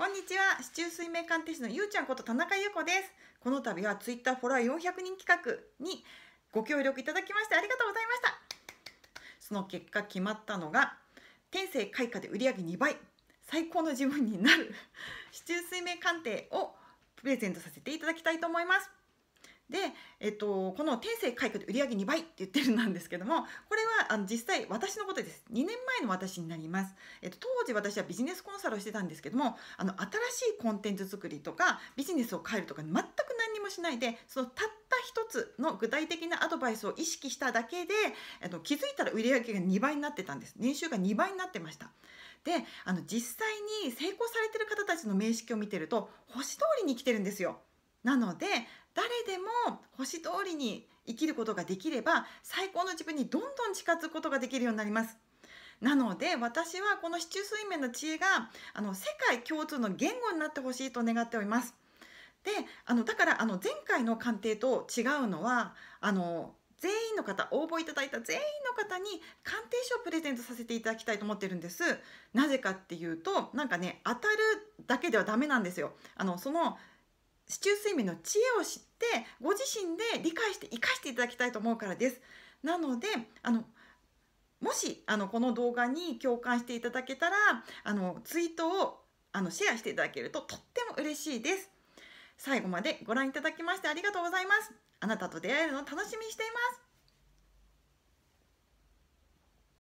こんにちは。市中水明鑑定士のゆうちゃんこと田中優子です。この度はツイッターフォロワー400人企画にご協力いただきましてありがとうございました。その結果決まったのが天性開花で売上2倍。最高の自分になる。市中水明鑑定をプレゼントさせていただきたいと思います。で、えっと、この天性開花で売上2倍って言ってるなんですけどもこれはあの実際私のことです。2年前の私になります、えっと、当時私はビジネスコンサルをしてたんですけどもあの新しいコンテンツ作りとかビジネスを変えるとか全く何にもしないでそのたった一つの具体的なアドバイスを意識しただけで、えっと、気づいたら売上が2倍になってたんです。年収が2倍になってました。であの実際に成功されてる方たちの名式を見てると星通りに来てるんですよ。なので誰でも星通りに生きることができれば最高の自分にどんどん近づくことができるようになります。なので私はこの市中水面の知恵があの世界共通の言語になってほしいと願っております。であのだからあの前回の鑑定と違うのはあの全員の方応募いただいた全員の方に鑑定書をプレゼントさせていただきたいと思ってるんですなぜかっていうとなんかね当たるだけではダメなんですよあのその市中睡眠の知恵を知ってご自身で理解して生かしていただきたいと思うからです。なのであのもしあのこの動画に共感していただけたらあのツイートをあのシェアしていただけるととっても嬉しいです。最後までご覧いただきましてありがとうございます。あなたと出会えるのを楽しみにしています。